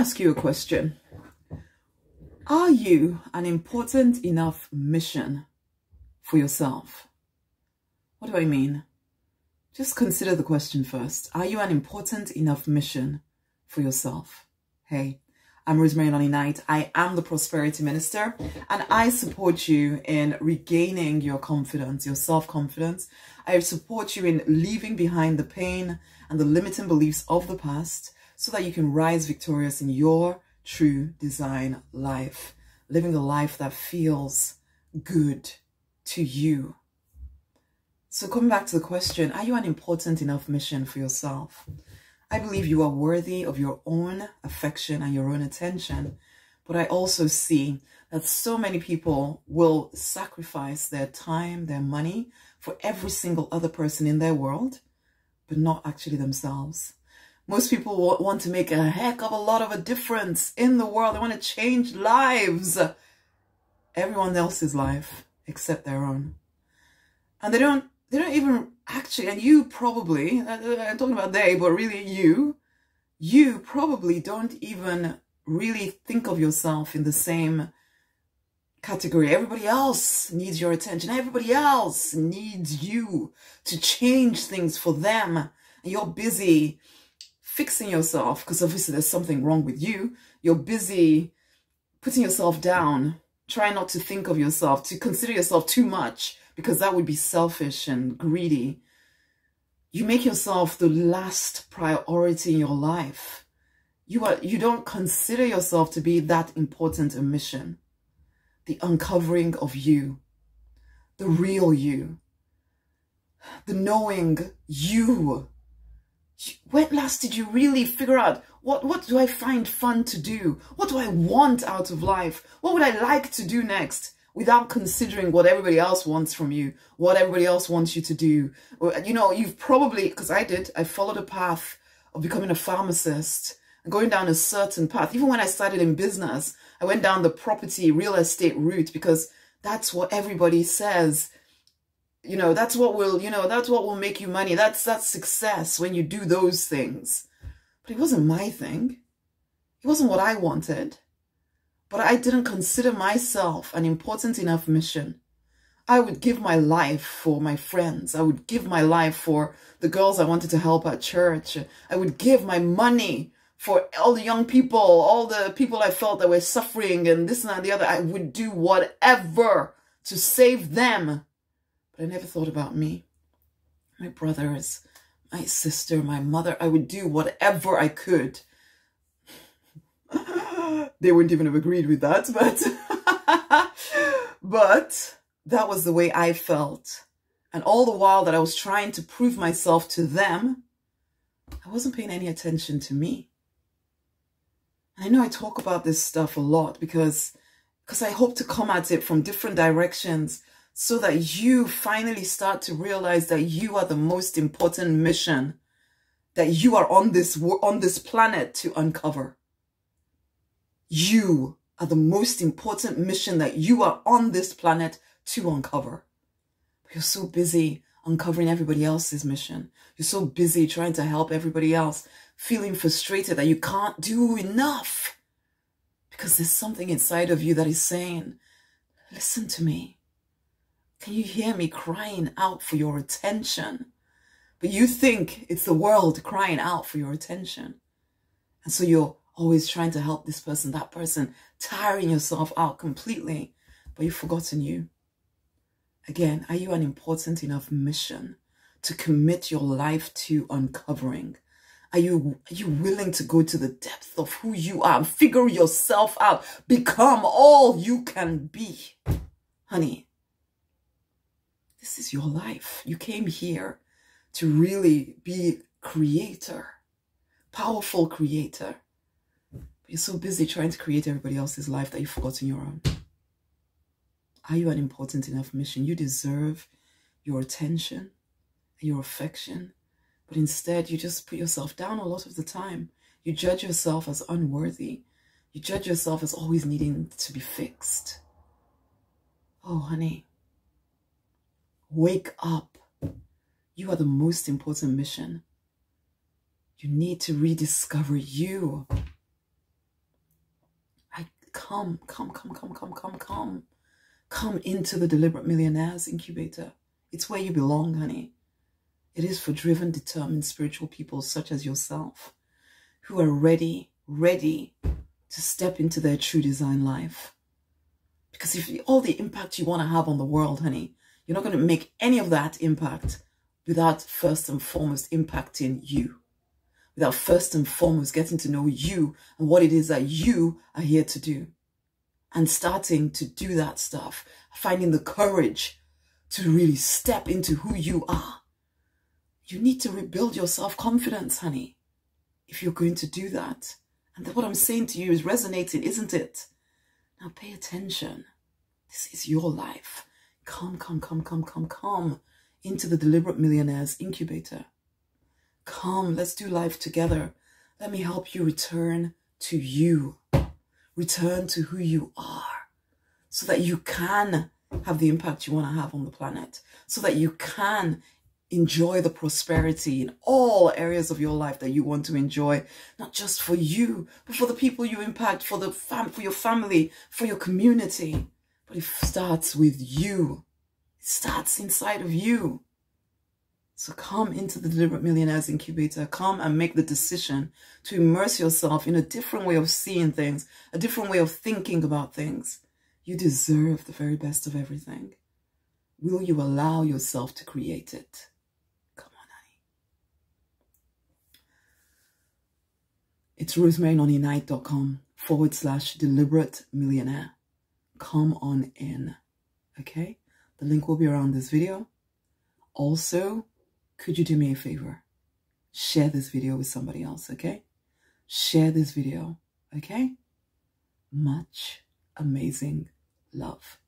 ask you a question. Are you an important enough mission for yourself? What do I mean? Just consider the question first. Are you an important enough mission for yourself? Hey, I'm Rosemary Nonny Knight. I am the Prosperity Minister and I support you in regaining your confidence, your self-confidence. I support you in leaving behind the pain and the limiting beliefs of the past so that you can rise victorious in your true design life, living a life that feels good to you. So coming back to the question, are you an important enough mission for yourself? I believe you are worthy of your own affection and your own attention. But I also see that so many people will sacrifice their time, their money for every single other person in their world, but not actually themselves. Most people want to make a heck of a lot of a difference in the world. They want to change lives. Everyone else's life except their own. And they don't, they don't even actually, and you probably, uh, uh, I'm talking about they, but really you, you probably don't even really think of yourself in the same category. Everybody else needs your attention. Everybody else needs you to change things for them. And you're busy fixing yourself because obviously there's something wrong with you. You're busy putting yourself down, trying not to think of yourself, to consider yourself too much because that would be selfish and greedy. You make yourself the last priority in your life. You are you don't consider yourself to be that important a mission. The uncovering of you, the real you, the knowing you when last did you really figure out what, what do I find fun to do? What do I want out of life? What would I like to do next? Without considering what everybody else wants from you, what everybody else wants you to do. Or, You know, you've probably, because I did, I followed a path of becoming a pharmacist and going down a certain path. Even when I started in business, I went down the property, real estate route because that's what everybody says you know that's what will you know that's what will make you money. That's that's success when you do those things. But it wasn't my thing. It wasn't what i wanted. But i didn't consider myself an important enough mission. I would give my life for my friends. I would give my life for the girls i wanted to help at church. I would give my money for all the young people all the people i felt that were suffering and this and that and the other. I would do whatever to save them but I never thought about me, my brothers, my sister, my mother. I would do whatever I could. they wouldn't even have agreed with that, but but that was the way I felt. And all the while that I was trying to prove myself to them, I wasn't paying any attention to me. I know I talk about this stuff a lot because because I hope to come at it from different directions so that you finally start to realize that you are the most important mission that you are on this on this planet to uncover. You are the most important mission that you are on this planet to uncover. But you're so busy uncovering everybody else's mission. You're so busy trying to help everybody else, feeling frustrated that you can't do enough. Because there's something inside of you that is saying, listen to me. Can you hear me crying out for your attention? But you think it's the world crying out for your attention. And so you're always trying to help this person, that person, tiring yourself out completely, but you've forgotten you. Again, are you an important enough mission to commit your life to uncovering? Are you, are you willing to go to the depth of who you are, figure yourself out, become all you can be? Honey, this is your life. You came here to really be creator, powerful creator. But you're so busy trying to create everybody else's life that you've forgotten your own. Are you an important enough mission? You deserve your attention, your affection, but instead you just put yourself down a lot of the time. You judge yourself as unworthy. You judge yourself as always needing to be fixed. Oh, honey, Wake up. You are the most important mission. You need to rediscover you. I come, come, come, come, come, come, come. Come into the Deliberate Millionaires Incubator. It's where you belong, honey. It is for driven, determined spiritual people such as yourself who are ready, ready to step into their true design life. Because if all the impact you want to have on the world, honey, you're not going to make any of that impact without first and foremost impacting you. Without first and foremost getting to know you and what it is that you are here to do. And starting to do that stuff, finding the courage to really step into who you are. You need to rebuild your self-confidence, honey, if you're going to do that. And what I'm saying to you is resonating, isn't it? Now pay attention. This is your life. Come, come, come, come, come, come into the Deliberate Millionaires Incubator. Come, let's do life together. Let me help you return to you. Return to who you are so that you can have the impact you want to have on the planet, so that you can enjoy the prosperity in all areas of your life that you want to enjoy, not just for you, but for the people you impact, for the fam for your family, for your community. But it starts with you. It starts inside of you. So come into the Deliberate Millionaires Incubator. Come and make the decision to immerse yourself in a different way of seeing things, a different way of thinking about things. You deserve the very best of everything. Will you allow yourself to create it? Come on, honey. It's rosemarynonnyknight.com forward slash deliberate millionaire. Come on in. Okay? The link will be around this video. Also, could you do me a favor? Share this video with somebody else, okay? Share this video, okay? Much amazing love.